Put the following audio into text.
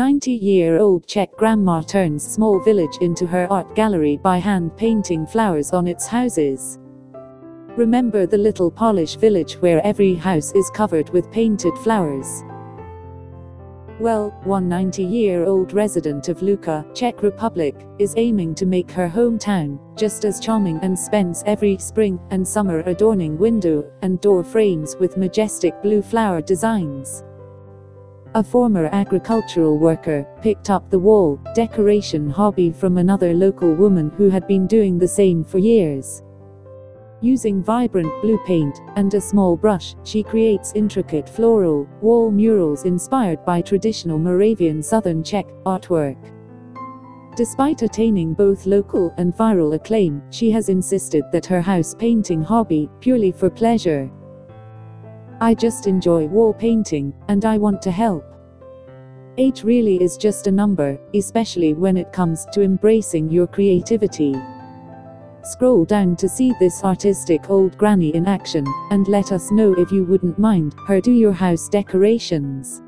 90-year-old Czech grandma turns small village into her art gallery by hand painting flowers on its houses. Remember the little Polish village where every house is covered with painted flowers. Well, one 90 year old resident of Louka, Czech Republic, is aiming to make her hometown just as charming and spends every spring and summer adorning window and door frames with majestic blue flower designs. A former agricultural worker picked up the wall decoration hobby from another local woman who had been doing the same for years. Using vibrant blue paint and a small brush, she creates intricate floral wall murals inspired by traditional Moravian southern Czech artwork. Despite attaining both local and viral acclaim, she has insisted that her house painting hobby, purely for pleasure, I just enjoy wall painting, and I want to help. Age really is just a number, especially when it comes to embracing your creativity. Scroll down to see this artistic old granny in action, and let us know if you wouldn't mind her do your house decorations.